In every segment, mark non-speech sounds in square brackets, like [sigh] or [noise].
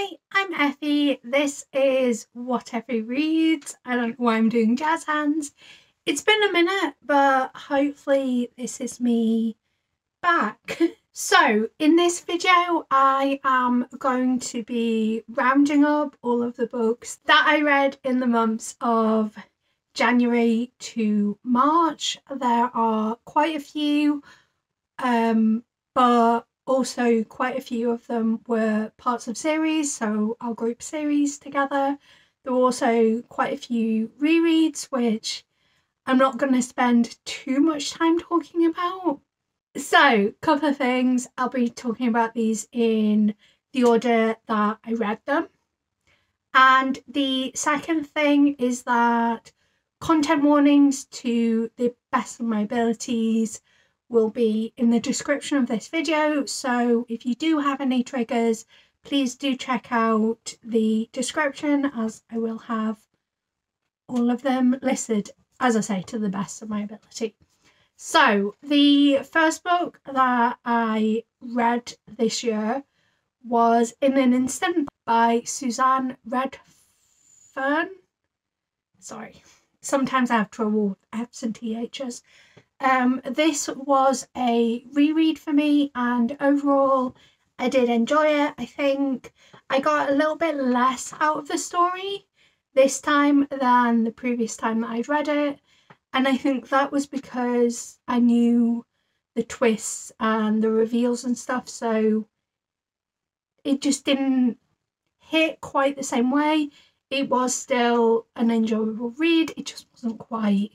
Hi, I'm Effie. This is What Effie Reads. I don't know why I'm doing jazz hands. It's been a minute, but hopefully this is me back. [laughs] So in this video, I am going to be rounding up all of the books that I read in the months of January to March. There are quite a few, um, but also quite a few of them were parts of series, so I'll group series together. There were also quite a few rereads, which I'm not going to spend too much time talking about. So, couple of things. I'll be talking about these in the order that I read them. And the second thing is that content warnings to the best of my abilities will be in the description of this video. So if you do have any triggers, please do check out the description as I will have all of them listed, as I say, to the best of my ability. So the first book that I read this year was In an Instant by Suzanne Redfearn. Sorry, sometimes I have trouble with F's and THs. Um, this was a reread for me, and overall, I did enjoy it. I think I got a little bit less out of the story this time than the previous time that I'd read it, and I think that was because I knew the twists and the reveals and stuff, so it just didn't hit quite the same way. It was still an enjoyable read, it just wasn't quite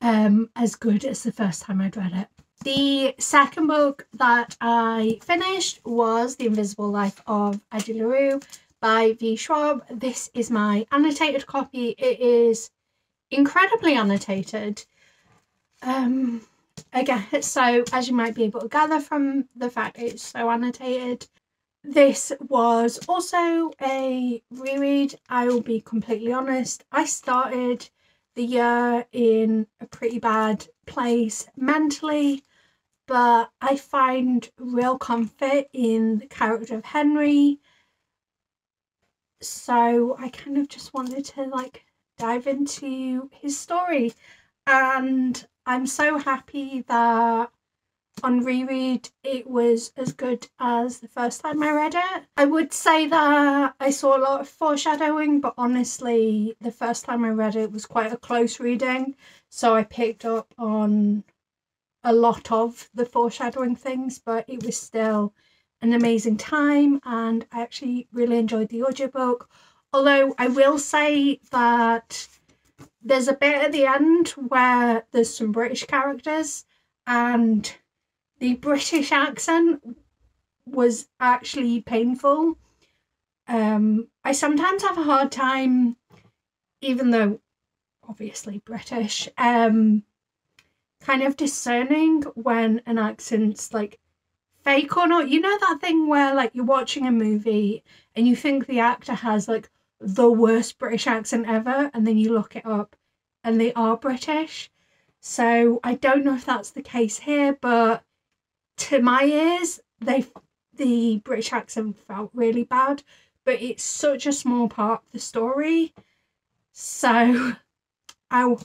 um, as good as the first time I'd read it. The second book that I finished was The Invisible Life of Addie LaRue by V. Schwab. This is my annotated copy. It is incredibly annotated. Um, again, so as you might be able to gather from the fact it's so annotated, this was also a reread. I will be completely honest. I started the year in a pretty bad place mentally, but I find real comfort in the character of Henry. So I kind of just wanted to like dive into his story, and I'm so happy that on reread it was as good as the first time I read it. I would say that I saw a lot of foreshadowing, but honestly, the first time I read it was quite a close reading, so I picked up on a lot of the foreshadowing things, but it was still an amazing time and I actually really enjoyed the audiobook. Although I will say that there's a bit at the end where there's some British characters and the British accent was actually painful. Um, I sometimes have a hard time, even though obviously British, um, kind of discerning when an accent's like fake or not. You know that thing where like you're watching a movie and you think the actor has like the worst British accent ever, and then you look it up and they are British. So I don't know if that's the case here, but to my ears, they the British accent felt really bad, but it's such a small part of the story. So, I,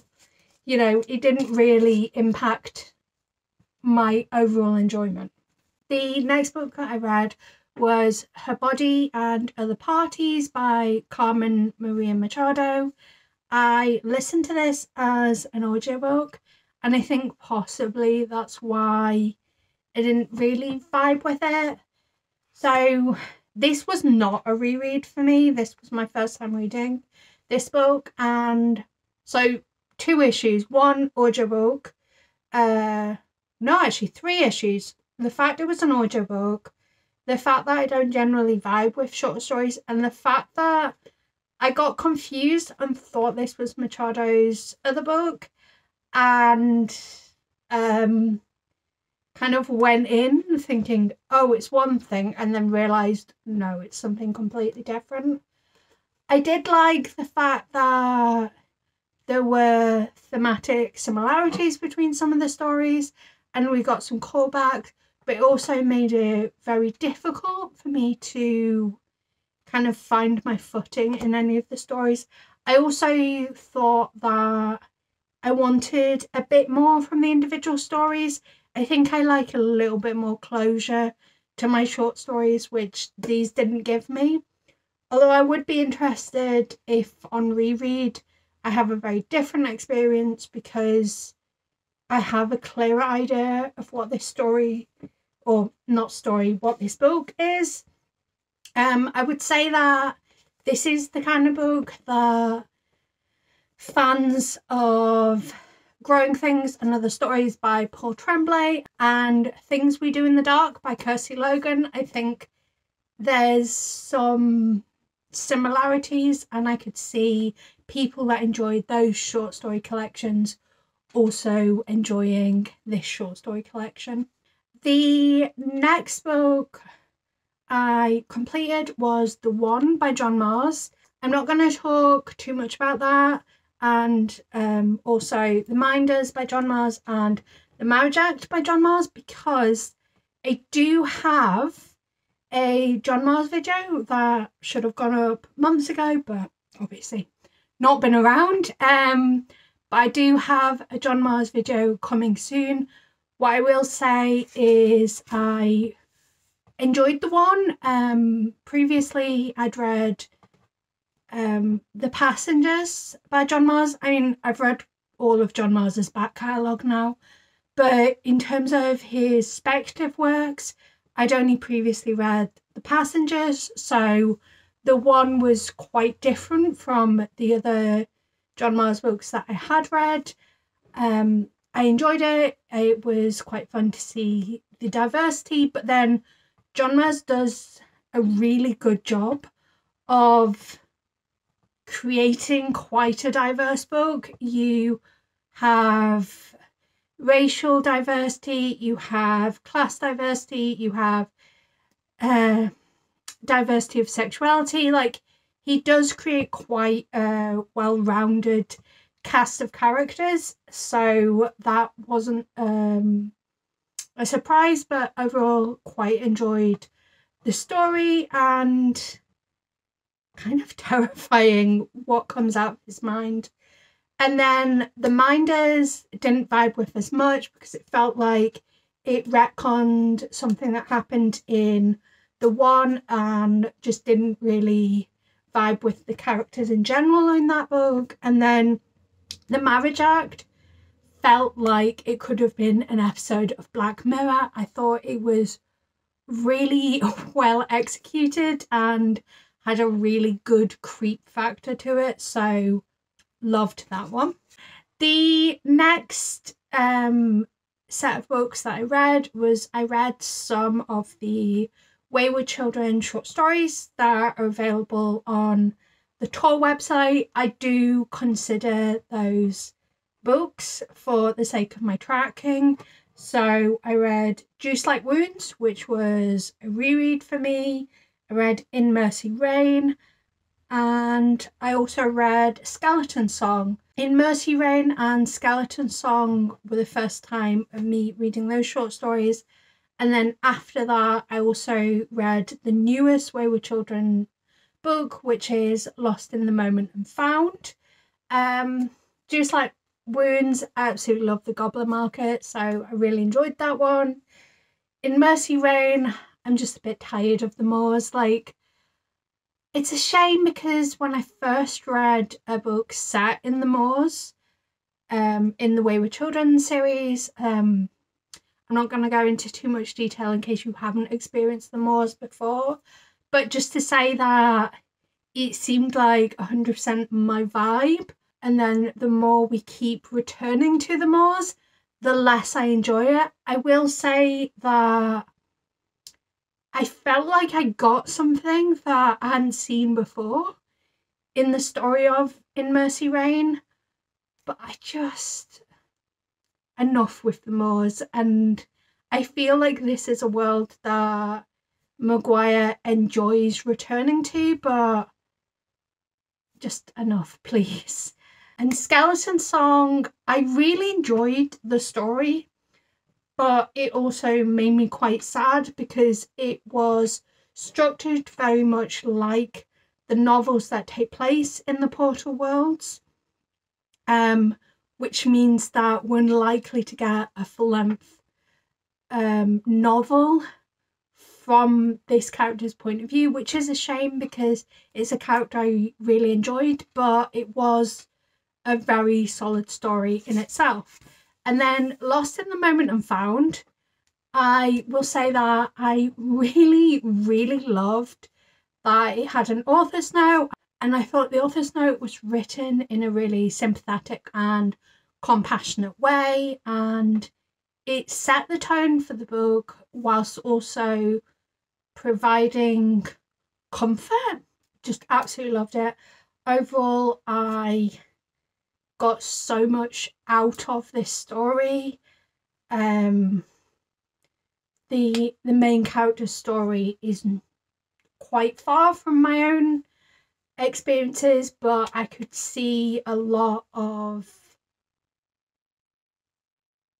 you know, it didn't really impact my overall enjoyment. The next book that I read was Her Body and Other Parties by Carmen Maria Machado. I listened to this as an audiobook, and I think possibly that's why I didn't really vibe with it. So this was not a reread for me. This was my first time reading this book. And so two issues. One audiobook. Uh no, actually three issues. The fact it was an audiobook, the fact that I don't generally vibe with short stories, and the fact that I got confused and thought this was Machado's other book. And um kind of went in thinking, oh, it's one thing, and then realised, no, it's something completely different. I did like the fact that there were thematic similarities between some of the stories, and we got some callbacks, but it also made it very difficult for me to kind of find my footing in any of the stories. I also thought that I wanted a bit more from the individual stories. I think I like a little bit more closure to my short stories, which these didn't give me. Although I would be interested if on reread I have a very different experience because I have a clearer idea of what this story, or not story, what this book is. Um, I would say that this is the kind of book that fans of Growing Things and Other Stories by Paul Tremblay and Things We Do in the Dark by Kirsty Logan. I think there's some similarities and I could see people that enjoyed those short story collections also enjoying this short story collection. The next book I completed was The One by John Marrs. I'm not going to talk too much about that. And um, also The Minders by John Marrs and The Marriage Act by John Marrs because I do have a John Marrs video that should have gone up months ago, but obviously not been around. Um, but I do have a John Marrs video coming soon. What I will say is I enjoyed the one. Um, previously, I'd read um, The Passengers by John Marrs. I mean, I've read all of John Marrs's back catalogue now, but in terms of his speculative works, I'd only previously read The Passengers, so the one was quite different from the other John Marrs books that I had read. Um, I enjoyed it. It was quite fun to see the diversity, but then John Marrs does a really good job of creating quite a diverse book. You have racial diversity, you have class diversity, you have uh, diversity of sexuality. Like, he does create quite a well rounded cast of characters, so that wasn't um, a surprise, but overall quite enjoyed the story and kind of [laughs] terrifying what comes out of his mind. And then the Minders didn't vibe with as much because it felt like it retconned something that happened in the one and just didn't really vibe with the characters in general in that book. And then the Marriage Act felt like it could have been an episode of Black Mirror. I thought it was really [laughs] well executed and had a really good creep factor to it. So loved that one. The next um, set of books that I read was I read some of the Wayward Children short stories that are available on the Tor website. I do consider those books for the sake of my tracking. So I read Juice Like Wounds, which was a reread for me. Read In Mercy Rain, and I also read Skeleton Song. In Mercy Rain and Skeleton Song were the first time of me reading those short stories. And then after that, I also read the newest Wayward Children book, which is Lost in the Moment and Found. Um, Juice Like Wounds, I absolutely love the Goblin Market, so I really enjoyed that one. In Mercy Rain, I'm just a bit tired of the moors. Like, it's a shame because when I first read a book set in the moors, um, in the Wayward Children series, um, I'm not going to go into too much detail in case you haven't experienced the moors before, but just to say that it seemed like 100% my vibe and then the more we keep returning to the moors, the less I enjoy it. I will say that I felt like I got something that I hadn't seen before in the story of In Mercy Rain, but I just enough with the moors and I feel like this is a world that McGuire enjoys returning to, but just enough, [laughs] please. And Skeleton Song, I really enjoyed the story, but it also made me quite sad because it was structured very much like the novels that take place in the Portal worlds, um, which means that we're likely to get a full length um, novel from this character's point of view, which is a shame because it's a character I really enjoyed, but it was a very solid story in itself. And then Lost in the Moment and Found, I will say that I really, really loved that it had an author's note, and I thought the author's note was written in a really sympathetic and compassionate way, and it set the tone for the book whilst also providing comfort. Just absolutely loved it. Overall, I got so much out of this story. Um, the the main character's story is quite far from my own experiences, but I could see a lot of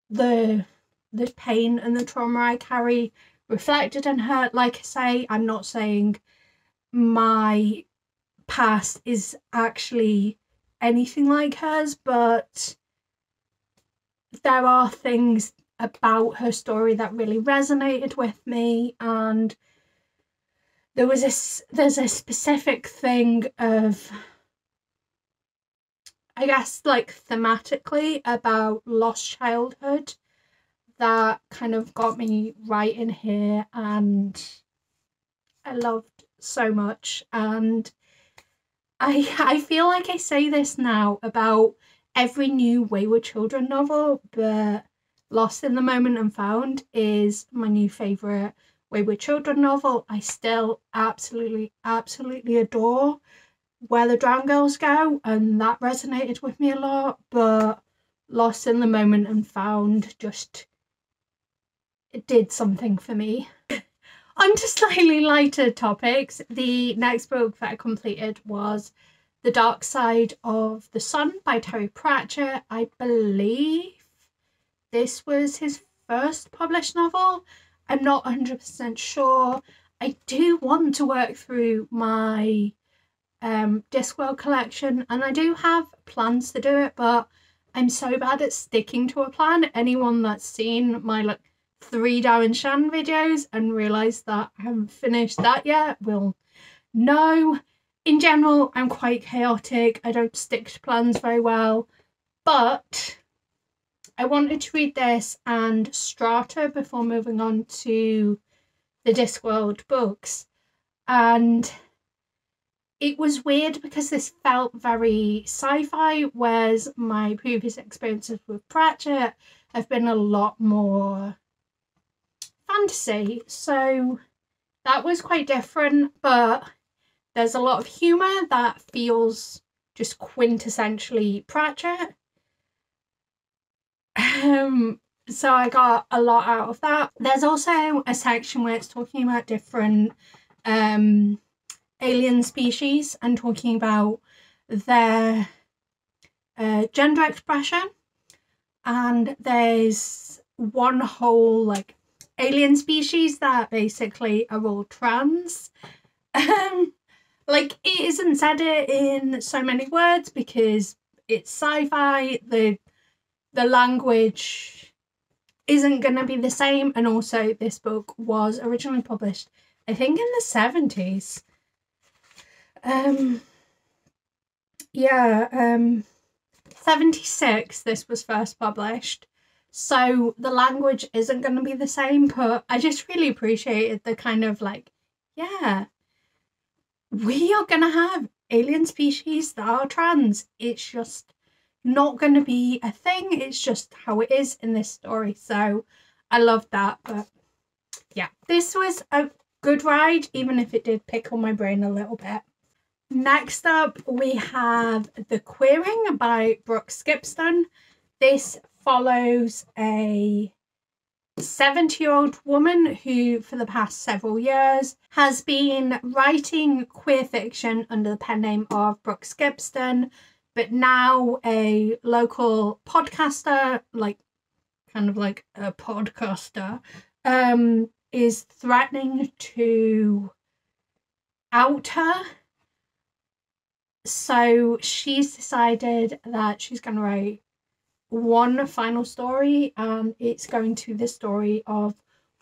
the the pain and the trauma I carry reflected in her. Like I say, I'm not saying my past is actually anything like hers, but there are things about her story that really resonated with me and there was a there's a specific thing of I guess like thematically about lost childhood that kind of got me right in here and I loved so much and I I feel like I say this now about every new Wayward Children novel, but Lost in the Moment and Found is my new favourite Wayward Children novel. I still absolutely, absolutely adore Where the Drowned Girls Go, and that resonated with me a lot, but Lost in the Moment and Found just it did something for me. On to [laughs] slightly lighter topics, the next book that I completed was The Dark Side of the Sun by Terry Pratchett. I believe this was his first published novel. I'm not 100% sure. I do want to work through my um, Discworld collection and I do have plans to do it, but I'm so bad at sticking to a plan. Anyone that's seen my like three Darren Shan videos and realised that I haven't finished that yet we'll know. In general, I'm quite chaotic. I don't stick to plans very well. But I wanted to read this and Strata before moving on to the Discworld books. And it was weird because this felt very sci-fi, whereas my previous experiences with Pratchett have been a lot more fantasy. So that was quite different, but there's a lot of humour that feels just quintessentially Pratchett. Um, so I got a lot out of that. There's also a section where it's talking about different um, alien species and talking about their uh, gender expression. And there's one whole like alien species that basically are all trans. Um, like it isn't said it in so many words because it's sci-fi. The the language isn't going to be the same, and also this book was originally published, I think, in the seventies. Um. Yeah. Um. Seventy six. This was first published. So the language isn't going to be the same, but I just really appreciated the kind of like, yeah, we are going to have alien species that are trans. It's just not going to be a thing. It's just how it is in this story. So I loved that. But yeah, this was a good ride, even if it did pickle my brain a little bit. Next up, we have The Queering by Brooke Skipstone. This follows a 70 year old woman who, for the past several years, has been writing queer fiction under the pen name of Brooke Skipstone, but now a local podcaster, like kind of like a podcaster, um, is threatening to out her. So she's decided that she's going to write one final story, and it's going to the story of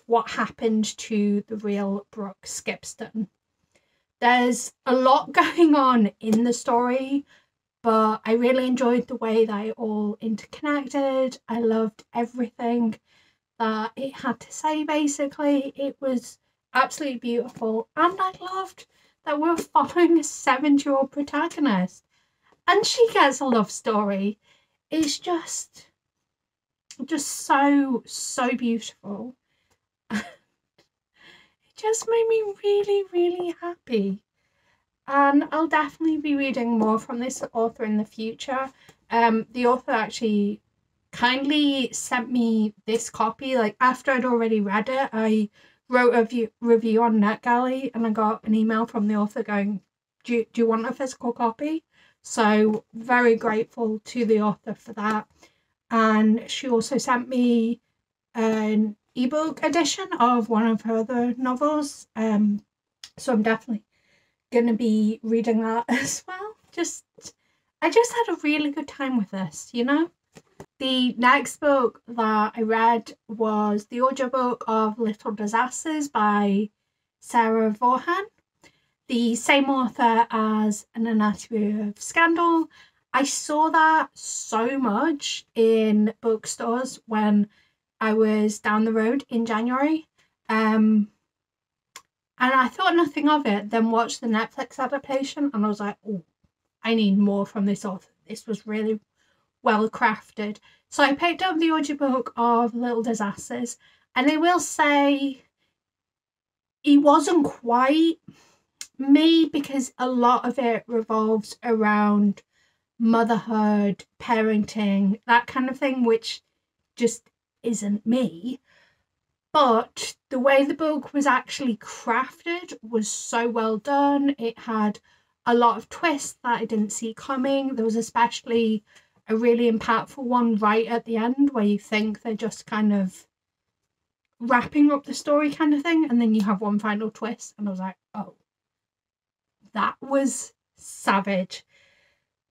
what happened to the real Brooke Skipstone. There's a lot [laughs] going on in the story, but I really enjoyed the way it all interconnected. I loved everything that it had to say, basically. It was absolutely beautiful, and I loved that we we're [laughs] following a seven year old protagonist and she gets a love story. It's just, just so, so beautiful. [laughs] it just made me really, really happy. And I'll definitely be reading more from this author in the future. Um, the author actually kindly sent me this copy. Like after I'd already read it, I wrote a view, review on NetGalley and I got an email from the author going, do you, do you want a physical copy? So very grateful to the author for that. And she also sent me an ebook edition of one of her other novels. Um, so I'm definitely going to be reading that [laughs] as well. Just, I just had a really good time with this, you know? The next book that I read was the audiobook of Little Disasters by Sarah Vaughan, the same author as An Anatomy of Scandal. I saw that so much in bookstores when I was down the road in January. Um, and I thought nothing of it, then watched the Netflix adaptation and I was like, oh, I need more from this author. This was really well crafted. So I picked up the audiobook of Little Disasters, and I will say it wasn't quite me because a lot of it revolves around motherhood, parenting, that kind of thing, which just isn't me. But the way the book was actually crafted was so well done. It had a lot of twists that I didn't see coming. There was especially a really impactful one right at the end where you think they're just kind of wrapping up the story kind of thing and then you have one final twist and I was like, oh, that was savage.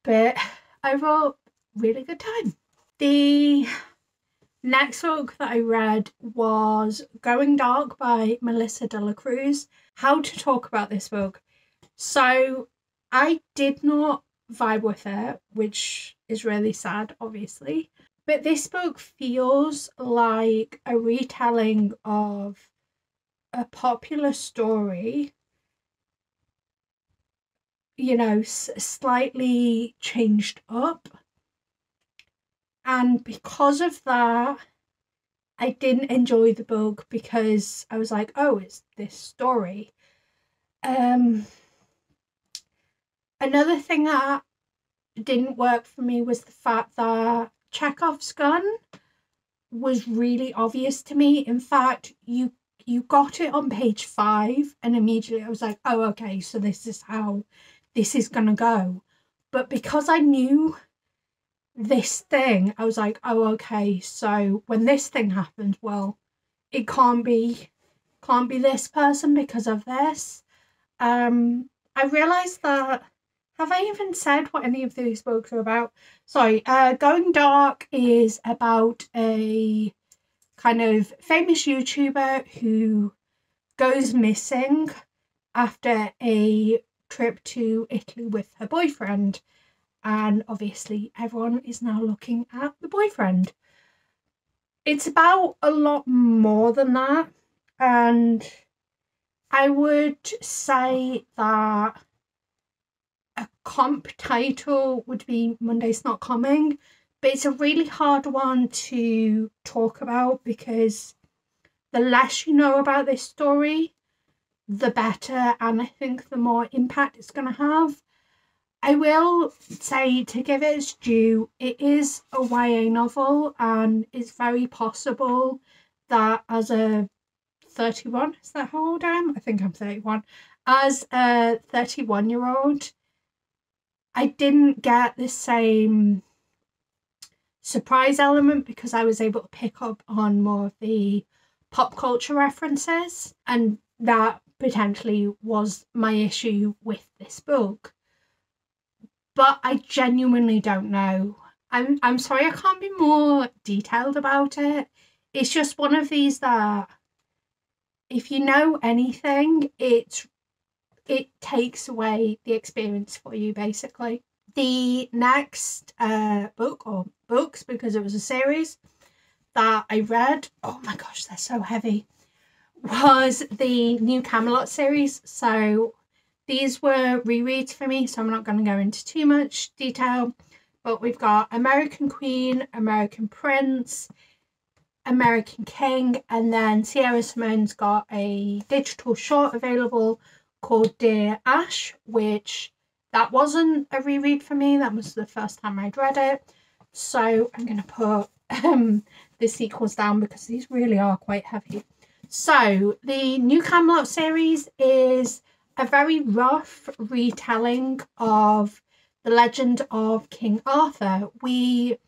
But overall, really good time. The next book that I read was Going Dark by Melissa De La Cruz. How to talk about this book. So I did not vibe with it, which is really sad, obviously. But this book feels like a retelling of a popular story, you know, slightly changed up. And because of that, I didn't enjoy the book because I was like, oh, it's this story. Um, another thing that didn't work for me was the fact that Chekhov's gun was really obvious to me. In fact, you you got it on page five, and immediately I was like, oh, okay, so this is how this is gonna go. But because I knew this thing, I was like, oh, okay, so when this thing happens, well, it can't be can't be this person because of this. Um, I realized that have I even said what any of these books are about? Sorry, uh, Going Dark is about a kind of famous YouTuber who goes missing after a trip to Italy with her boyfriend. And obviously, everyone is now looking at the boyfriend. It's about a lot more than that. And I would say that a comp title would be Monday's Not Coming, but it's a really hard one to talk about because the less you know about this story, the better, and I think the more impact it's going to have. I will say to give it its due, it is a YA novel, and it's very possible that as a 31, is that how old I am? I think I'm 31. As a 31 year old, I didn't get the same surprise element because I was able to pick up on more of the pop culture references and that potentially was my issue with this book. But I genuinely don't know. I'm I'm sorry I can't be more detailed about it. It's just one of these that if you know anything, it's it takes away the experience for you basically. The next uh book or books because it was a series that I read, oh my gosh, they're so heavy, was the new Camelot series. So these were rereads for me, so I'm not going to go into too much detail. But we've got American Queen, American Prince, American King, and then Sierra Simone's got a digital short available called Dear Ash, which that wasn't a reread for me. That was the first time I'd read it. So I'm going to put [laughs] um, the sequels down because these really are quite heavy. So the New Camelot series is a very rough retelling of the legend of King Arthur. We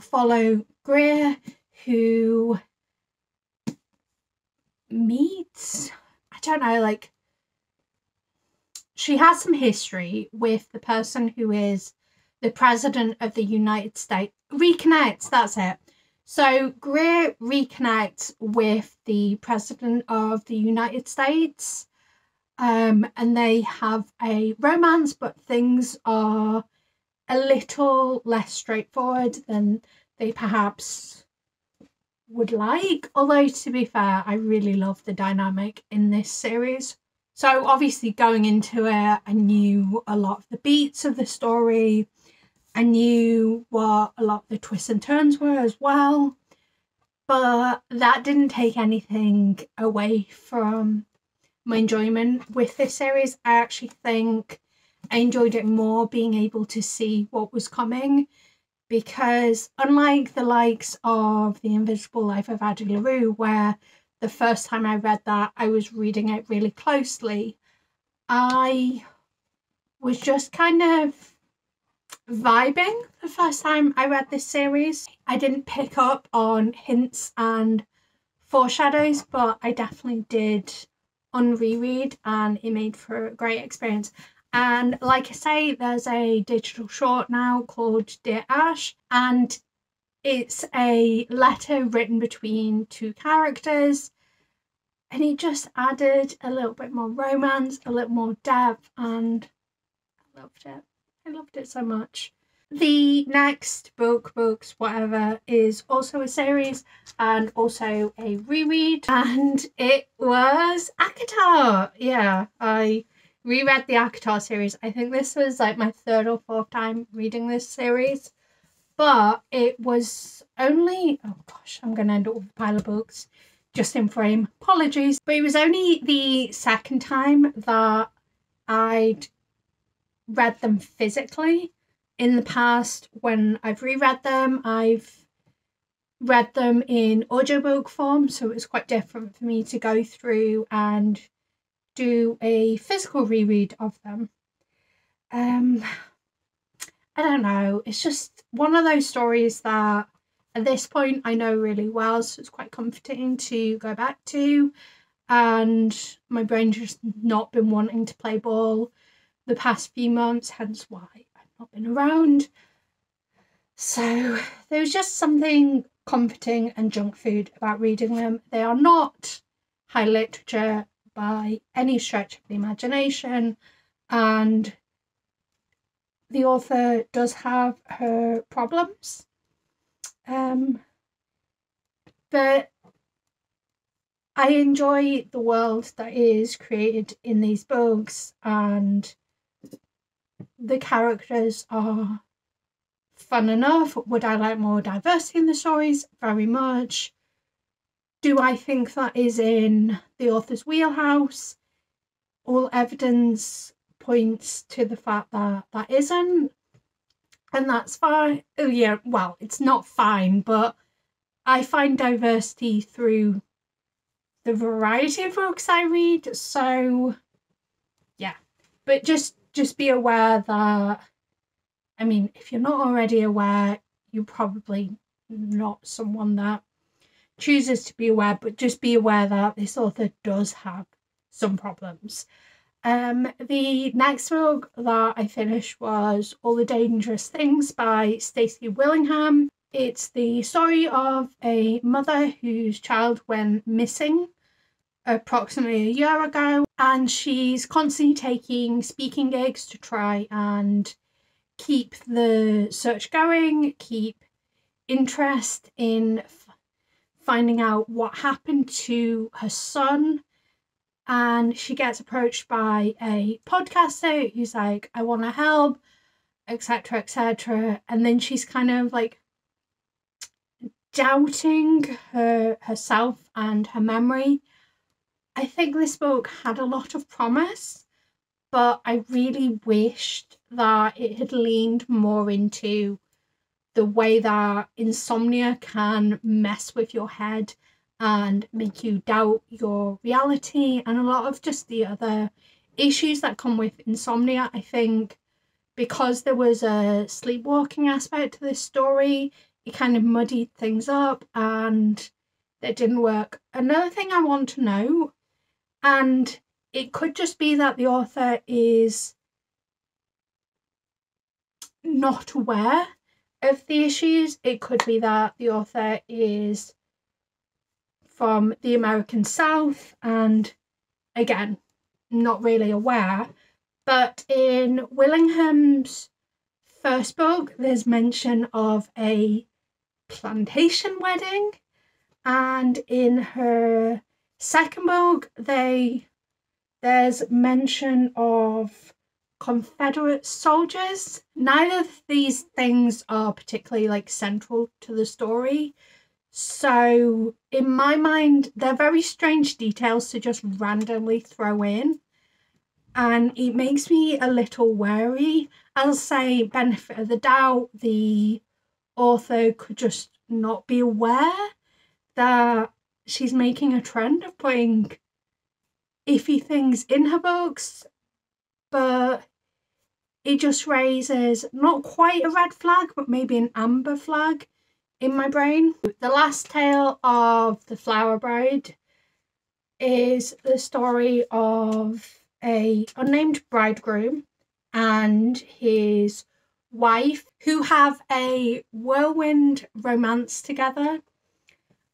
follow Greer who meets, I don't know, like she has some history with the person who is the president of the United States. Reconnects, that's it. So Greer reconnects with the president of the United States. Um, and they have a romance, but things are a little less straightforward than they perhaps would like. Although, to be fair, I really love the dynamic in this series. So, obviously, going into it, I knew a lot of the beats of the story. I knew what a lot of the twists and turns were as well. But that didn't take anything away from my enjoyment with this series. I actually think I enjoyed it more being able to see what was coming because unlike the likes of The Invisible Life of Addie LaRue, where the first time I read that, I was reading it really closely. I was just kind of vibing the first time I read this series. I didn't pick up on hints and foreshadows, but I definitely did on reread and it made for a great experience. And like I say, there's a digital short now called Dear Ash, and it's a letter written between two characters and it just added a little bit more romance a little more depth and i loved it i loved it so much. The next book books whatever is also a series and also a reread. And it was ACOTAR yeah i reread the ACOTAR series. I think this was like my third or fourth time reading this series. But it was only oh gosh i'm gonna end up with a pile of books. Just in frame. Apologies. But it was only the second time that i'd read them physically in the past when i've reread them i've read them in audiobook form so it was quite different for me to go through and do a physical reread of them um I don't know. It's just one of those stories that at this point I know really well, so it's quite comforting to go back to. And my brain's just not been wanting to play ball the past few months, hence why I've not been around. So there was just something comforting and junk food about reading them. They are not high literature by any stretch of the imagination, and the author does have her problems. Um, but I enjoy the world that is created in these books, and the characters are fun enough. Would I like more diversity in the stories? Very much. Do I think that is in the author's wheelhouse? All evidence points to the fact that that isn't. And that's fine. Oh, yeah, well, it's not fine, but I find diversity through the variety of books I read. So, yeah. But just just be aware that I mean, if you're not already aware, you're probably not someone that chooses to be aware, but just be aware that this author does have some problems. Um, the next book that I finished was All the Dangerous Things by Stacy Willingham. It's the story of a mother whose child went missing approximately a year ago, and she's constantly taking speaking gigs to try and keep the search going, keep interest in finding out what happened to her son. And she gets approached by a podcaster who's like, I want to help, etc., etc. And then she's kind of like doubting her herself and her memory. I think this book had a lot of promise, but I really wished that it had leaned more into the way that insomnia can mess with your head and make you doubt your reality and a lot of just the other issues that come with insomnia. I think because there was a sleepwalking aspect to this story, it kind of muddied things up and it didn't work. Another thing I want to know, and it could just be that the author is not aware of the issues. It could be that the author is from the American South and again, not really aware. But in Willingham's first book, there's mention of a plantation wedding, and in her second book, they there's mention of Confederate soldiers. Neither of these things are particularly like central to the story. So, in my mind, they're very strange details to just randomly throw in. And it makes me a little wary. I'll say, benefit of the doubt, the author could just not be aware that she's making a trend of putting iffy things in her books but it just raises not quite a red flag, but maybe an amber flag in my brain. The last tale of The Flower Bride is the story of a unnamed bridegroom and his wife who have a whirlwind romance together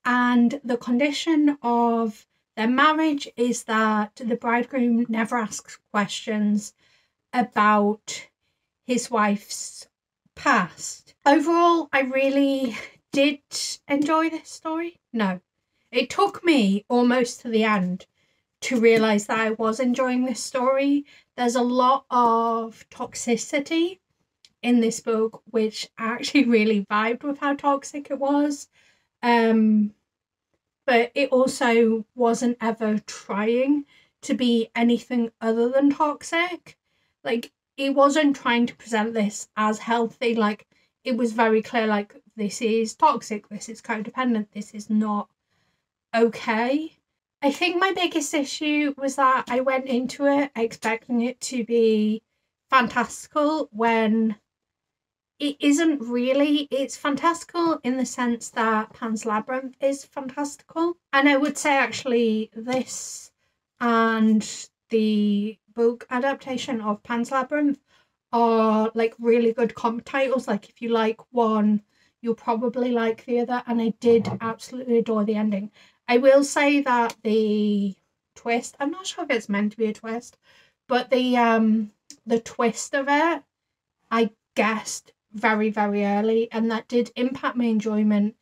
and the condition of their marriage is that the bridegroom never asks questions about his wife's past. Overall, I really did enjoy this story. No, it took me almost to the end to realize that I was enjoying this story. There's a lot of toxicity in this book, which I actually [laughs] really vibed with how toxic it was. Um, but it also wasn't ever trying to be anything other than toxic. Like it wasn't trying to present this as healthy. Like it was very clear, like this is toxic, this is codependent, this is not okay. I think my biggest issue was that I went into it expecting it to be fantastical when it isn't really. It's fantastical in the sense that Pan's Labyrinth is fantastical. And I would say actually this and the book adaptation of Pan's Labyrinth are like really good comp titles. Like if you like one, you'll probably like the other. And I did absolutely adore the ending. I will say that the twist, I'm not sure if it's meant to be a twist, but the um the twist of it, I guessed very, very early. And that did impact my enjoyment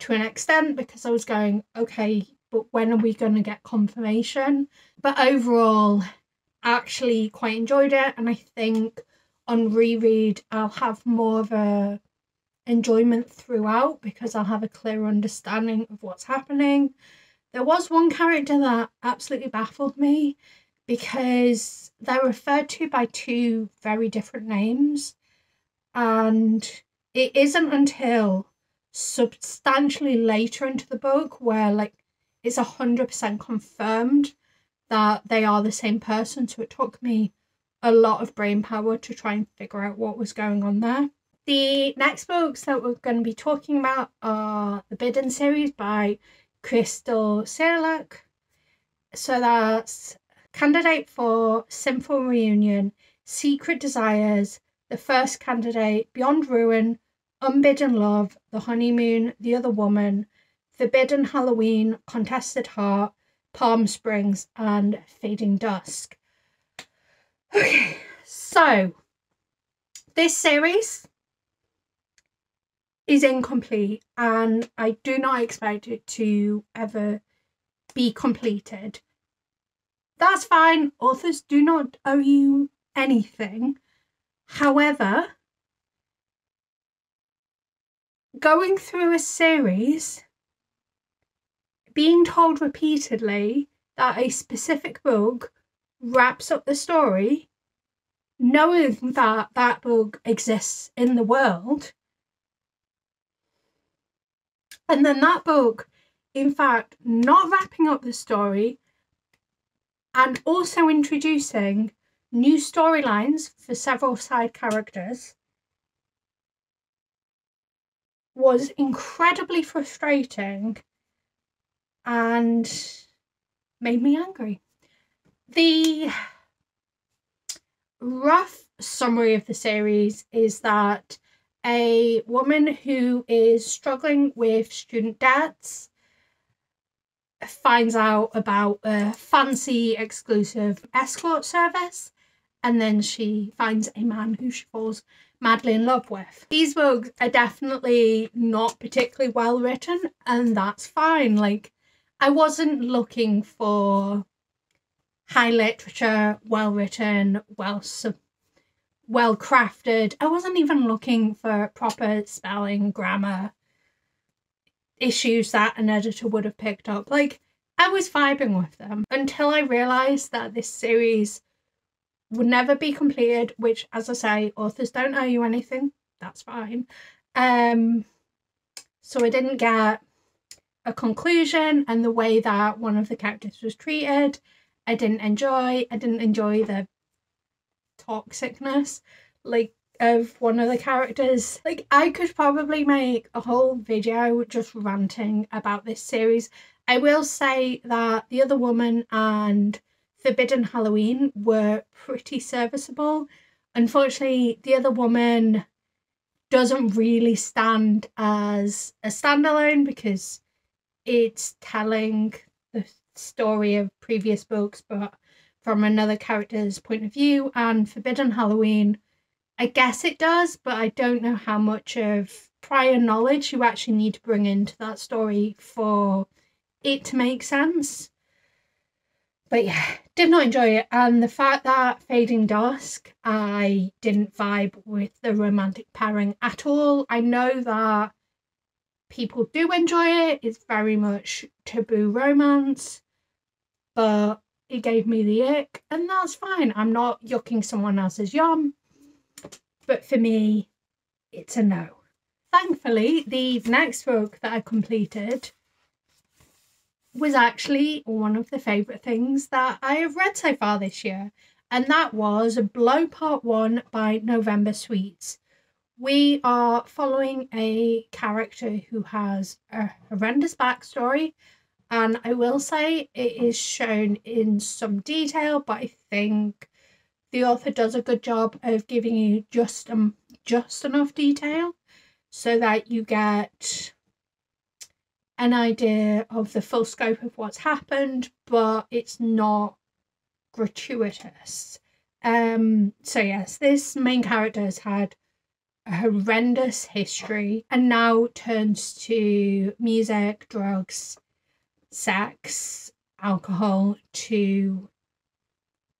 to an extent because I was going, okay, but when are we going to get confirmation? But overall, I actually quite enjoyed it. And I think on reread, I'll have more of a enjoyment throughout because I'll have a clear understanding of what's happening. There was one character that absolutely baffled me because they're referred to by two very different names. And it isn't until substantially later into the book where like it's a hundred percent confirmed that they are the same person. So it took me a lot of brain power to try and figure out what was going on there. The next books that we're going to be talking about are the Bidden series by Crystal Sirleck. So that's candidate for Sinful Reunion, Secret Desires, The First Candidate, Beyond Ruin, Unbidden Love, The Honeymoon, The Other Woman, Forbidden Halloween, Contested Heart, Palm Springs, and Fading Dusk. Okay, so this series is incomplete and I do not expect it to ever be completed. That's fine, authors do not owe you anything. However, going through a series, being told repeatedly that a specific book wraps up the story, knowing that that book exists in the world, and then that book, in fact, not wrapping up the story and also introducing new storylines for several side characters was incredibly frustrating and made me angry. The rough summary of the series is that a woman who is struggling with student debts finds out about a fancy exclusive escort service and then she finds a man who she falls madly in love with. These books are definitely not particularly well written and that's fine. Like I wasn't looking for high literature, well written, well well crafted. I wasn't even looking for proper spelling, grammar issues that an editor would have picked up. Like, I was vibing with them until I realised that this series would never be completed, which, as I say, authors don't owe you anything. That's fine. Um, so I didn't get a conclusion and the way that one of the characters was treated. I didn't enjoy. I didn't enjoy the toxicness like of one of the characters. Like I could probably make a whole video just ranting about this series. I will say that The Other Woman and Forbidden Halloween were pretty serviceable. Unfortunately, The Other Woman doesn't really stand as a standalone because it's telling the story of previous books but from another character's point of view and Forbidden Halloween. I guess it does, but I don't know how much of prior knowledge you actually need to bring into that story for it to make sense. But yeah, did not enjoy it. And the fact that Fading Dusk, I didn't vibe with the romantic pairing at all. I know that people do enjoy it, it's very much taboo romance, but it gave me the ick, and that's fine. I'm not yucking someone else's yum, but for me, it's a no. Thankfully, the next book that I completed was actually one of the favourite things that I have read so far this year, and that was Blow Part 1 by November Sweets. We are following a character who has a horrendous backstory and I will say it is shown in some detail, but I think the author does a good job of giving you just um just enough detail so that you get an idea of the full scope of what's happened, but it's not gratuitous. Um, so yes, this main character has had a horrendous history and now turns to music, drugs, sex, alcohol to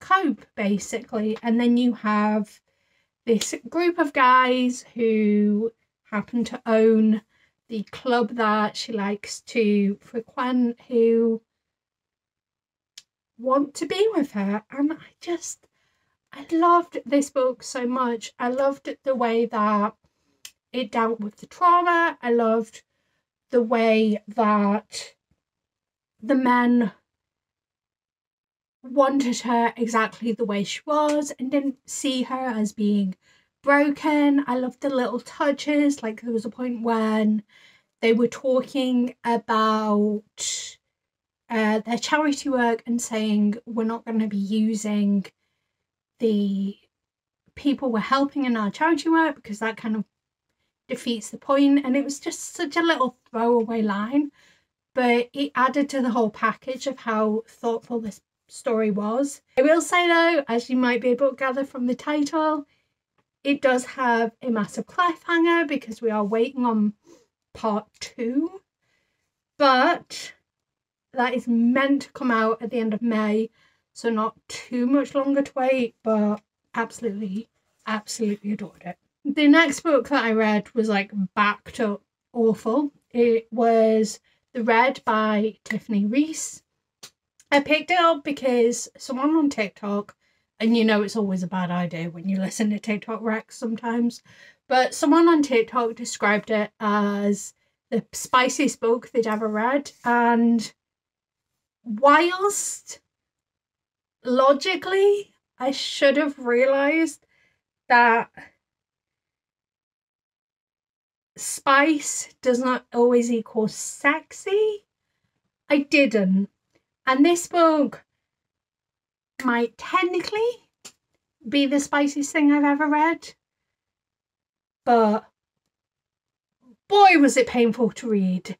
cope, basically. And then you have this group of guys who happen to own the club that she likes to frequent who want to be with her. And I just, I loved this book so much. I loved the way that it dealt with the trauma. I loved the way that the men wanted her exactly the way she was and didn't see her as being broken. I loved the little touches. Like there was a point when they were talking about uh, their charity work and saying we're not going to be using the people we're helping in our charity work because that kind of defeats the point. point and it was just such a little throwaway line but it added to the whole package of how thoughtful this story was. I will say though, as you might be able to gather from the title, it does have a massive cliffhanger because we are waiting on part two. But that is meant to come out at the end of May, so not too much longer to wait, but absolutely, absolutely adored it. The next book that I read was like backed up awful. It was The Red by Tiffany Reisz. I picked it up because someone on TikTok, and you know it's always a bad idea when you listen to TikTok Rex sometimes, but someone on TikTok described it as the spiciest book they'd ever read. And whilst logically I should have realised that spice does not always equal sexy, I didn't. And this book might technically be the spiciest thing I've ever read, but boy, was it painful to read.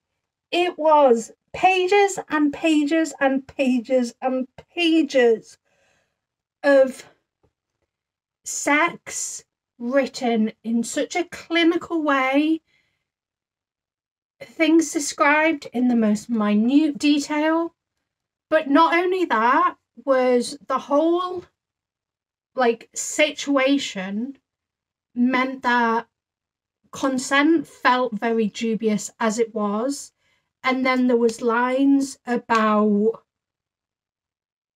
It was pages and pages and pages and pages of sex written in such a clinical way, things described in the most minute detail. But not only that, was the whole like situation meant that consent felt very dubious as it was. And then there was lines about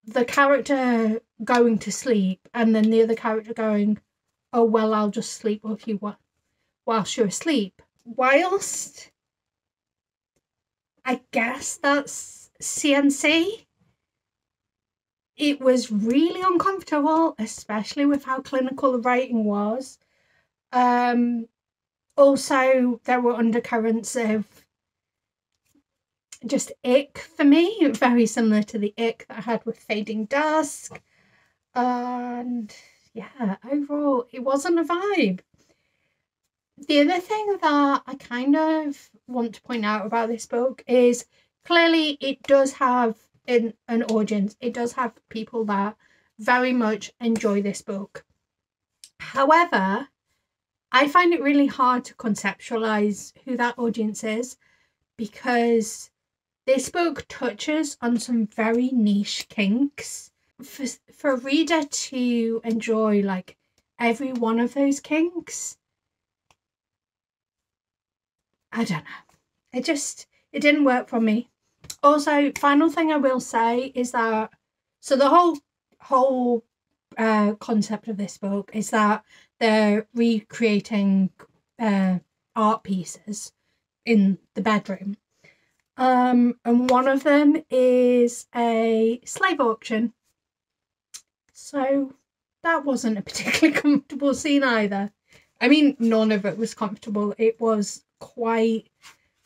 the character going to sleep and then the other character going oh well i'll just sleep with you whilst you're asleep. Whilst i guess that's cnc it was really uncomfortable especially with how clinical the writing was um also there were undercurrents of just ick for me, very similar to the ick that I had with Fading Dusk. And yeah, overall, it wasn't a vibe. The other thing that I kind of want to point out about this book is clearly it does have in an audience, it does have people that very much enjoy this book. However, I find it really hard to conceptualize who that audience is because this book touches on some very niche kinks. For, for a reader to enjoy like every one of those kinks, I don't know. It just, it didn't work for me. Also, final thing I will say is that, so the whole, whole uh, concept of this book is that they're recreating uh, art pieces in the bedroom. Um, and one of them is a slave auction. So that wasn't a [laughs] particularly comfortable scene either. I mean, none of it was comfortable. It was quite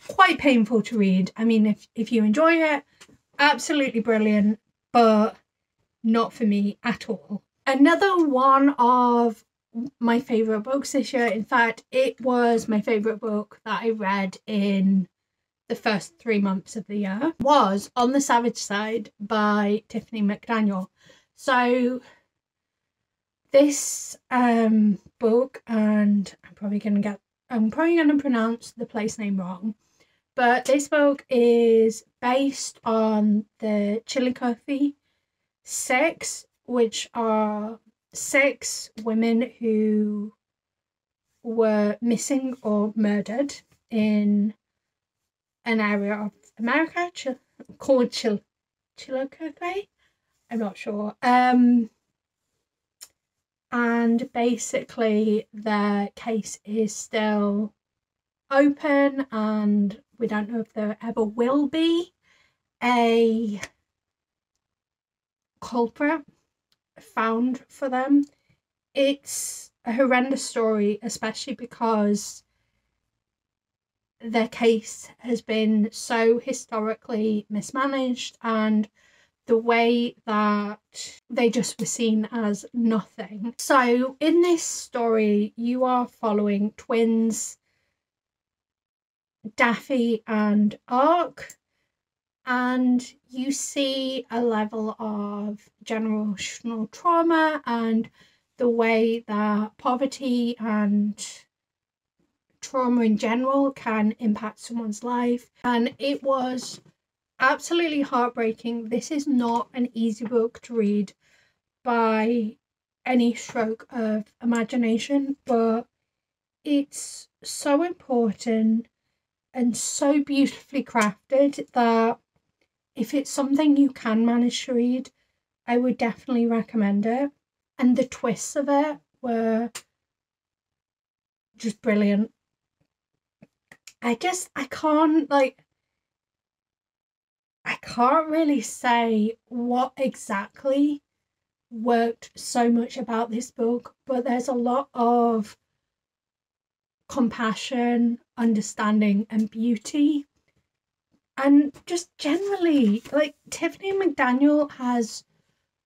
quite painful to read. I mean, if if you enjoy it, absolutely brilliant, but not for me at all. Another one of my favourite books this year. In fact, it was my favourite book that I read in the first three months of the year, was On the Savage Side by Tiffany McDaniel. So this um, book, and I'm probably gonna get I'm probably gonna pronounce the place name wrong, but this book is based on the Chillicothe Six, which are six women who were missing or murdered in an area of America Ch- called Chil- Chillicothe. I'm not sure. Um, and basically, their case is still open, and we don't know if there ever will be a culprit found for them. It's a horrendous story, especially because their case has been so historically mismanaged and the way that they just were seen as nothing. So, in this story, you are following twins Daffy and Arc, and you see a level of generational trauma and the way that poverty and trauma in general can impact someone's life. And it was absolutely heartbreaking. This is not an easy book to read by any stroke of imagination, but it's so important and so beautifully crafted that if it's something you can manage to read, I would definitely recommend it. And the twists of it were just brilliant. I just, I can't, like, I can't really say what exactly worked so much about this book, but there's a lot of compassion, understanding, and beauty. And just generally, like Tiffany McDaniel has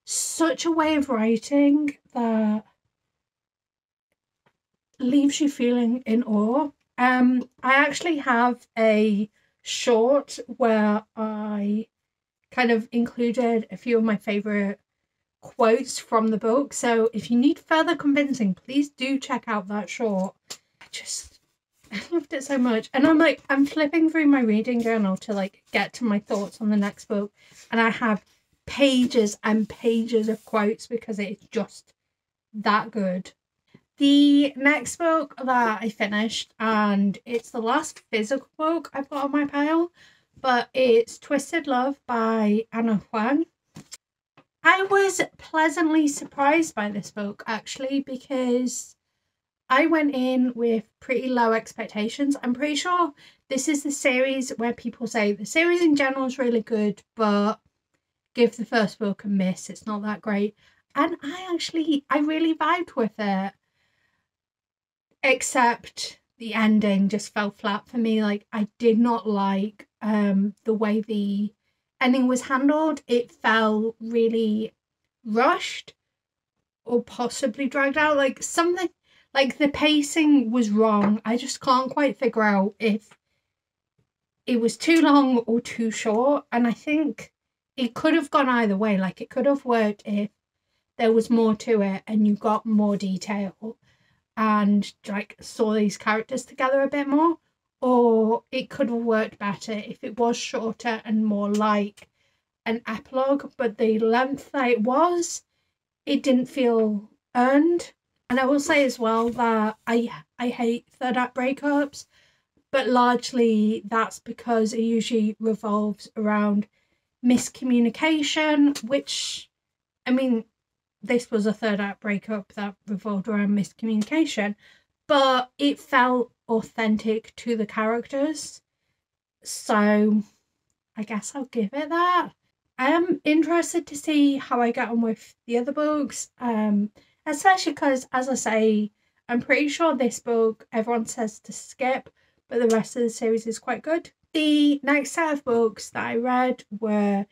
such a way of writing that leaves you feeling in awe. Um, I actually have a short where I kind of included a few of my favorite quotes from the book. So if you need further convincing, please do check out that short I just I loved it so much. And I'm like, I'm flipping through my reading journal to like get to my thoughts on the next book. And I have pages and pages of quotes because it's just that good. The next book that I finished, and it's the last physical book I've got on my pile, but it's Twisted Love by Ana Huang. I was pleasantly surprised by this book actually because I went in with pretty low expectations. I'm pretty sure this is the series where people say the series in general is really good, but give the first book a miss. It's not that great. And I actually, I really vibed with it. Except the ending just fell flat for me. Like, I did not like um, the way the ending was handled. It felt really rushed or possibly dragged out. Like, something like the pacing was wrong. I just can't quite figure out if it was too long or too short. And I think it could have gone either way. Like it could have worked if there was more to it and you got more detail and like saw these characters together a bit more. Or it could have worked better if it was shorter and more like an epilogue, but the length that it was, it didn't feel earned. And I will say as well that I I hate third act breakups, but largely that's because it usually revolves around miscommunication, which I mean, this was a third act breakup that revolved around miscommunication, but it felt authentic to the characters. So I guess I'll give it that. I am interested to see how I get on with the other books. Um, especially because, as I say, I'm pretty sure this book everyone says to skip, but the rest of the series is quite good. The next set of books that I read were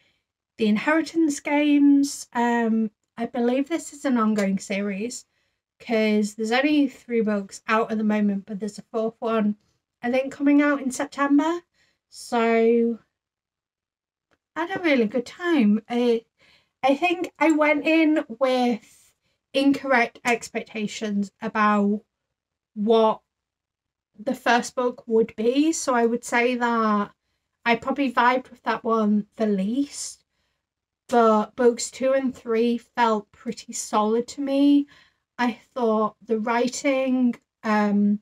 The Inheritance Games. Um, I believe this is an ongoing series because there's only three books out at the moment, but there's a fourth one I think coming out in September. So I had a really good time. I I think I went in with incorrect expectations about what the first book would be. So I would say that I probably vibed with that one the least. But books two and three felt pretty solid to me. I thought the writing um,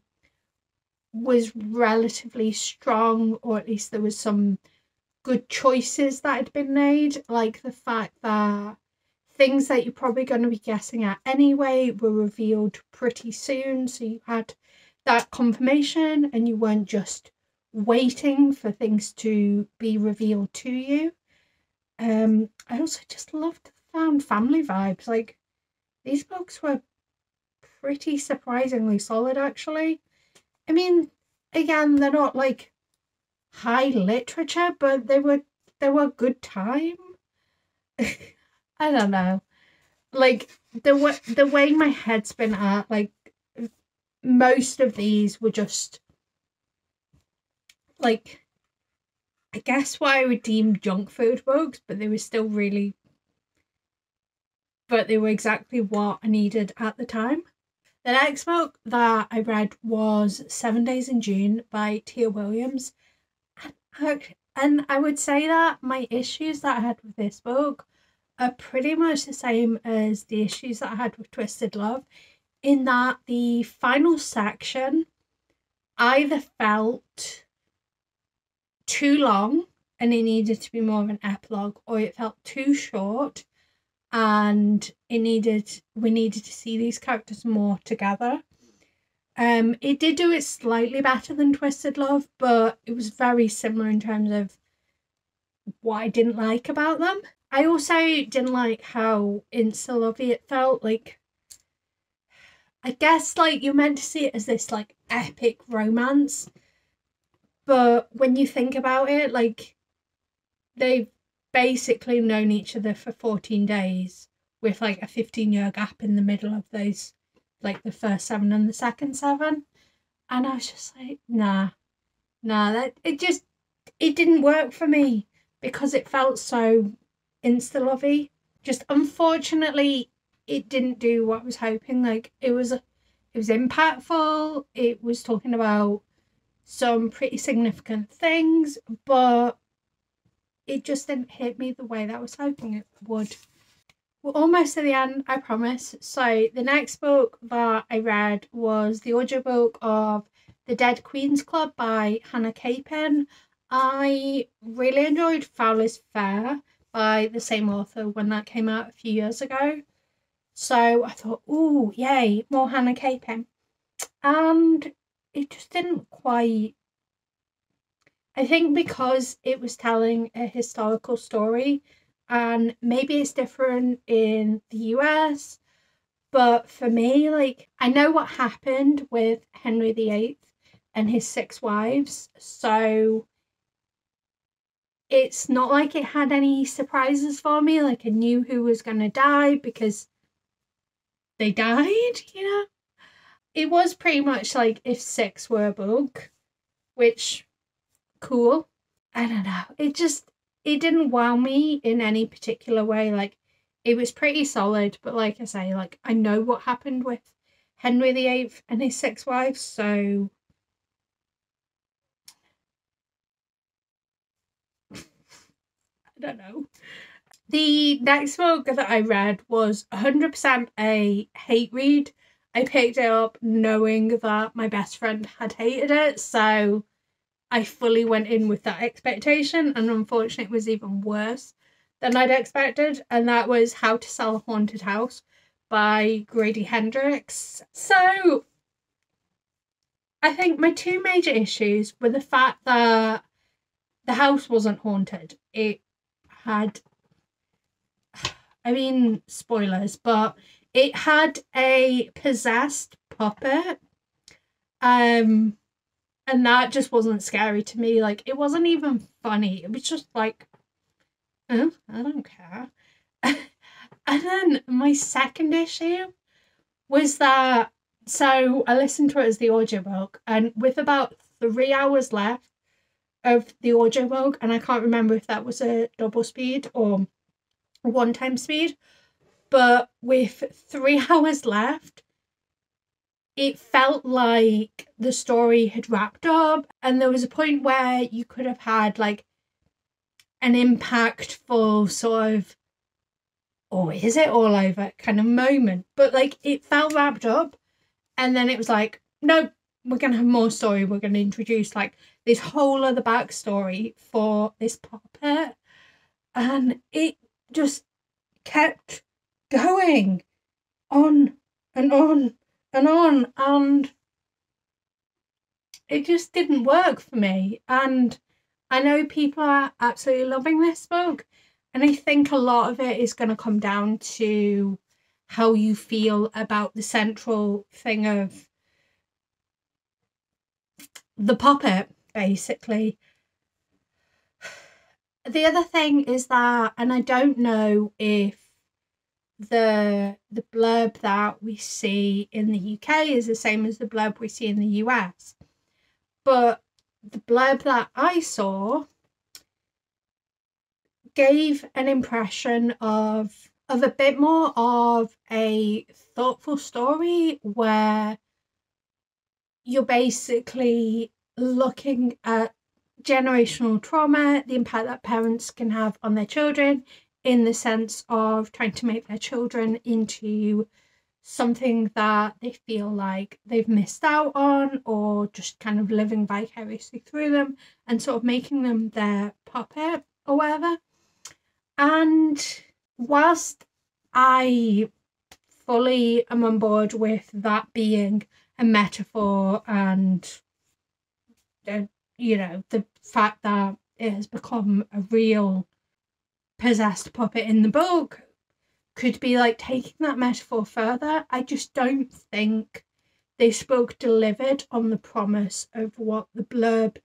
was relatively strong, or at least there was some good choices that had been made, like the fact that things that you're probably going to be guessing at anyway were revealed pretty soon. So you had that confirmation and you weren't just waiting for things to be revealed to you. Um, I also just loved the found family vibes. Like these books were pretty surprisingly solid actually. I mean, again, they're not like high literature, but they were they were good time. [laughs] I don't know. Like the way the way my head's been at, like most of these were just like I guess what I would deem junk food books, but they were still really but they were exactly what I needed at the time. The next book that I read was Seven Days in June by Tia Williams. And I, and I would say that my issues that I had with this book are pretty much the same as the issues that I had with Twisted Love, in that the final section either felt too long and it needed to be more of an epilogue, or it felt too short and it needed we needed to see these characters more together. Um, it did do it slightly better than Twisted Love, but it was very similar in terms of what I didn't like about them. I also didn't like how lovey it felt. Like, I guess like you're meant to see it as this like epic romance, but when you think about it, like they've basically known each other for 14 days with like a 15 year gap in the middle of those like the first seven and the second seven and i was just like nah nah that it just it didn't work for me because it felt so insta lovey just unfortunately it didn't do what i was hoping like it was it was impactful it was talking about some pretty significant things but it just didn't hit me the way that I was hoping it would. We're almost at the end, I promise. So the next book that I read was the audiobook of The Dead Queens Club by Hannah Capin. I really enjoyed Foul is Fair by the same author when that came out a few years ago. So I thought, oh, yay, more Hannah Capin. And it just didn't quite I think because it was telling a historical story, and maybe it's different in the US, but for me, like, I know what happened with Henry VIII and his six wives, so it's not like it had any surprises for me. Like, I knew who was going to die because they died, you know? It was pretty much like if six were a book, which cool. I don't know. It just it didn't wow me in any particular way. Like it was pretty solid, but like I say, like I know what happened with Henry VIII and his six wives, so don't know. The next book that I read was 100% a hate read. I picked it up knowing that my best friend had hated it, so I fully went in with that expectation, and unfortunately, it was even worse than I'd expected. And that was How to Sell a Haunted House by Grady Hendrix. So, I think my two major issues were the fact that the house wasn't haunted. It had, I mean, spoilers, but it had a possessed puppet. Um, and that just wasn't scary to me. Like it wasn't even funny. It was just like, oh, I don't care. [laughs] and then my second issue was that so I listened to it as the audiobook, and with about three hours left of the audiobook, and I can't remember if that was a double speed or one time speed, but with three [laughs] hours left, it felt like the story had wrapped up and there was a point where you could have had like an impactful sort of oh is it all over? kind of moment but like it felt wrapped up and then it was like no we're gonna have more story. We're gonna introduce like this whole other backstory for this puppet. And it just kept going on and on and on. And it just didn't work for me. And i know people are absolutely loving this book. And i think a lot of it is going to come down to how you feel about the central thing of the puppet basically the other thing is that, and I don't know if the the blurb that we see in the UK is the same as the blurb we see in the US. But the blurb that I saw gave an impression of of a bit more of a thoughtful story where you're basically looking at generational trauma, the impact that parents can have on their children in the sense of trying to make their children into something that they feel like they've missed out on or just kind of living vicariously through them and sort of making them their puppet or whatever. And whilst I fully am on board with that being a metaphor and you know the fact that it has become a real possessed puppet in the book could be like taking that metaphor further. I just don't think this book delivered on the promise of what the blurb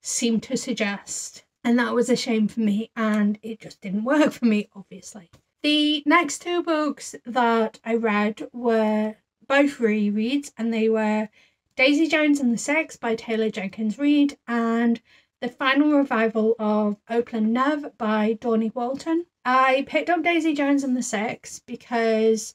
seemed to suggest. And that was a shame for me, and it just didn't work for me, obviously. The next two books that I read were both rereads, and they were Daisy Jones and the Six by Taylor Jenkins Reid and the final revival of Opal and Nev by Dawnie Walton. I picked up Daisy Jones and the Six because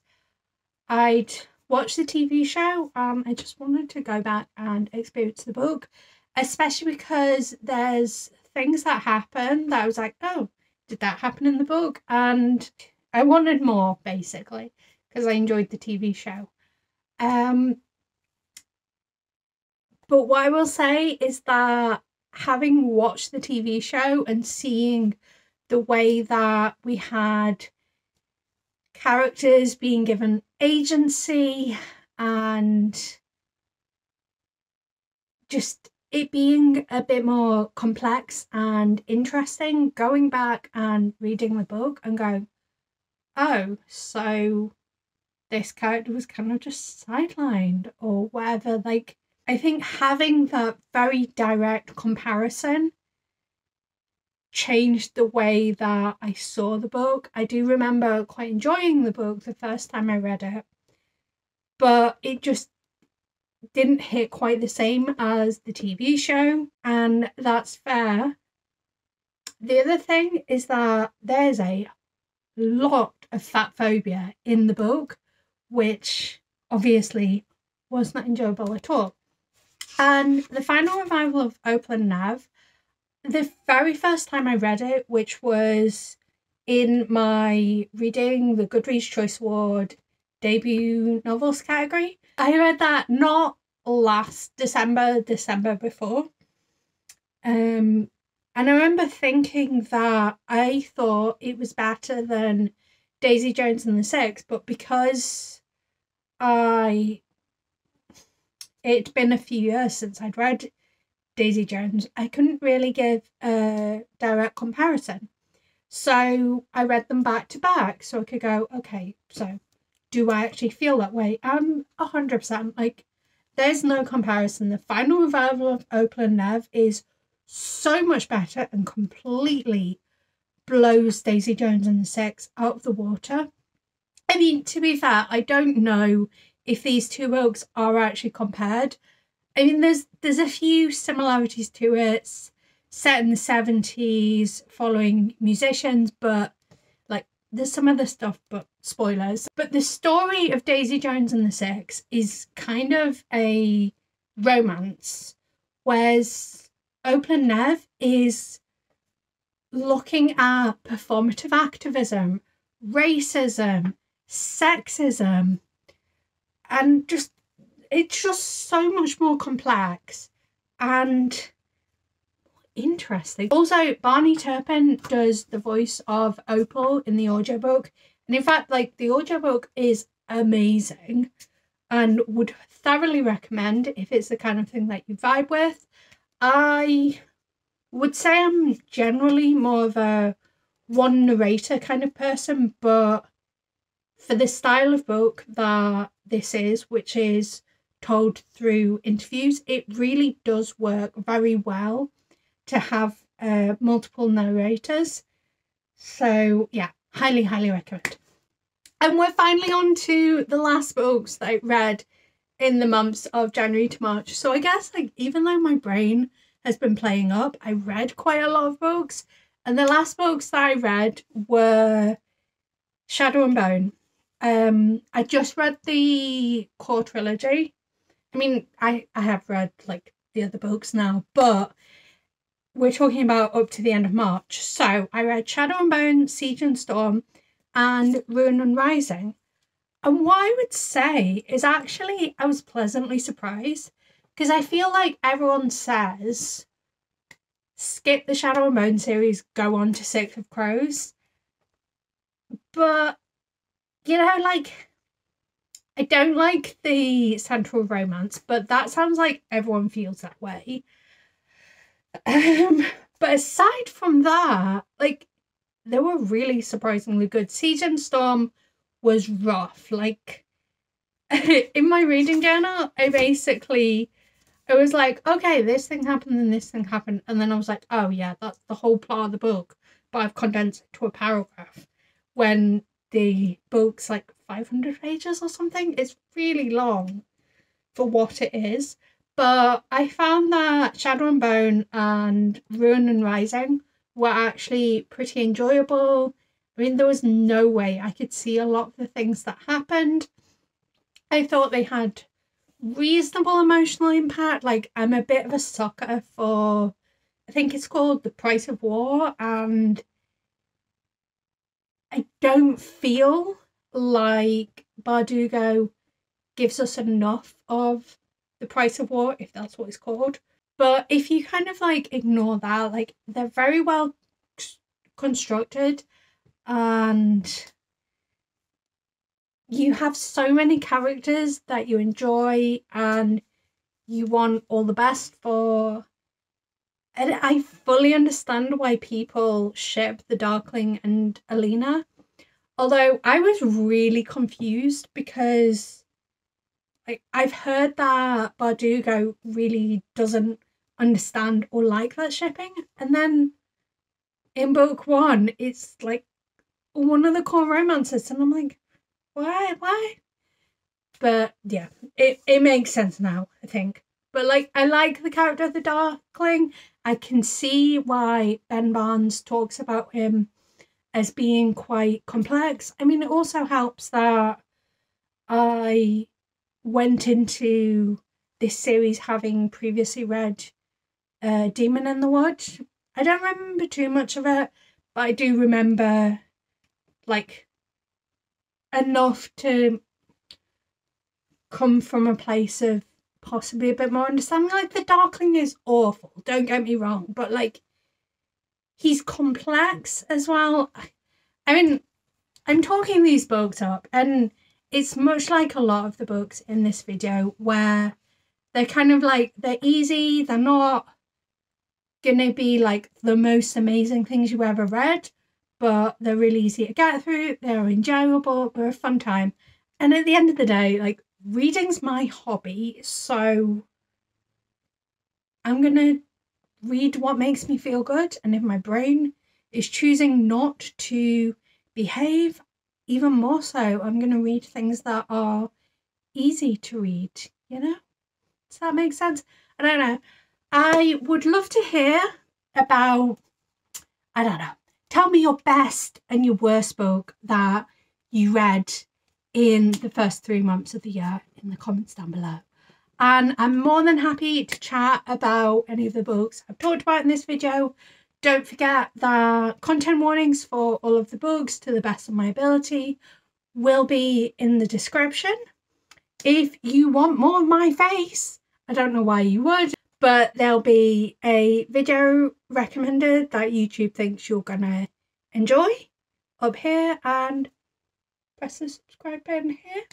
I'd watched the TV show. Um, I just wanted to go back and experience the book, especially because there's things that happen that I was like, oh, did that happen in the book? And I wanted more basically because I enjoyed the TV show. Um, but what I will say is that having watched the TV show and seeing the way that we had characters being given agency and just it being a bit more complex and interesting, going back and reading the book and going, oh, so this character was kind of just sidelined or whatever. Like, I think having that very direct comparison changed the way that I saw the book. I do remember quite enjoying the book the first time I read it, but it just didn't hit quite the same as the TV show, and that's fair. The other thing is that there's a lot of fat phobia in the book, which obviously was not enjoyable at all. And the final revival of Opal and Nev, the very first time I read it, which was in my reading the Goodreads Choice Award debut novels category, I read that not last December, December before. Um, and I remember thinking that I thought it was better than Daisy Jones and the Six, but because I it'd been a few years since I'd read Daisy Jones, I couldn't really give a direct comparison. So I read them back to back so I could go, okay, so do I actually feel that way? I'm 100% like, there's no comparison. The final revival of Opal and Nev is so much better and completely blows Daisy Jones and the Six out of the water. I mean, to be fair, I don't know if these two books are actually compared. I mean, there's there's a few similarities to it, set in the seventies, following musicians, but like there's some other stuff, but spoilers. But the story of Daisy Jones and the Six is kind of a romance, whereas Opal and Nev is looking at performative activism, racism, sexism, and just it's just so much more complex and interesting. Also, Bahni Turpin does the voice of Opal in the audiobook. And in fact, like the audiobook is amazing and would thoroughly recommend if it's the kind of thing that you vibe with. I would say I'm generally more of a one narrator kind of person, but for the style of book that this is, which is told through interviews, it really does work very well to have uh, multiple narrators. So yeah, highly, highly recommend. And we're finally on to the last books that I read in the months of January to March. So I guess like even though my brain has been playing up, I read quite a lot of books. And the last books that I read were Shadow and Bone. Um, I just read the core trilogy. I mean, I, I have read like the other books now, but we're talking about up to the end of March. So I read Shadow and Bone, Siege and Storm, and Ruin and Rising. And what I would say is actually I was pleasantly surprised because I feel like everyone says skip the Shadow and Bone series, go on to Six of Crows. But you know, like I don't like the central romance, but that sounds like everyone feels that way. Um, but aside from that, like they were really surprisingly good. And Storm was rough. Like [laughs] in my reading journal, I basically it was like, okay, this thing happened and this thing happened, and then I was like, oh yeah, that's the whole plot of the book, but I've condensed it to a paragraph. When the book's like 500 pages or something, it's really long for what it is. But I found that Shadow and Bone and Ruin and Rising were actually pretty enjoyable. I mean, there was no way I could see a lot of the things that happened. I thought they had reasonable emotional impact. Like, I'm a bit of a sucker for, I think it's called The Price of War, and I don't feel like Bardugo gives us enough of The Price of War, if that's what it's called. But if you kind of like ignore that, like they're very well constructed and you have so many characters that you enjoy and you want all the best for. And I fully understand why people ship the Darkling and Alina. Although I was really confused because like I've heard that Bardugo really doesn't understand or like that shipping. And then in book one, it's like one of the core romances, and I'm like, why, why? But yeah, it, it makes sense now, I think. But like, I like the character of the Darkling. I can see why Ben Barnes talks about him as being quite complex. I mean, it also helps that I went into this series having previously read uh, Demon in the Wood. I don't remember too much of it, but I do remember like enough to come from a place of possibly a bit more understanding. Like the Darkling is awful, don't get me wrong, but like he's complex as well. I mean, I'm talking these books up, and it's much like a lot of the books in this video where they're kind of like they're easy, they're not gonna be like the most amazing things you ever read, but they're really easy to get through. They're enjoyable. They're a fun time. And at the end of the day, like reading's my hobby, so I'm gonna read what makes me feel good. And if my brain is choosing not to behave, even more so, I'm gonna read things that are easy to read, you know? Does that make sense? I don't know. I would love to hear about, I don't know, tell me your best and your worst book that you read in the first three months of the year in the comments down below. And I'm more than happy to chat about any of the books I've talked about in this video. Don't forget that content warnings for all of the books to the best of my ability will be in the description. If you want more of my face, I don't know why you would, but there'll be a video recommended that YouTube thinks you're gonna enjoy up here and press the subscribe button here.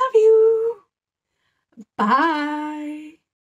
Love you. Bye.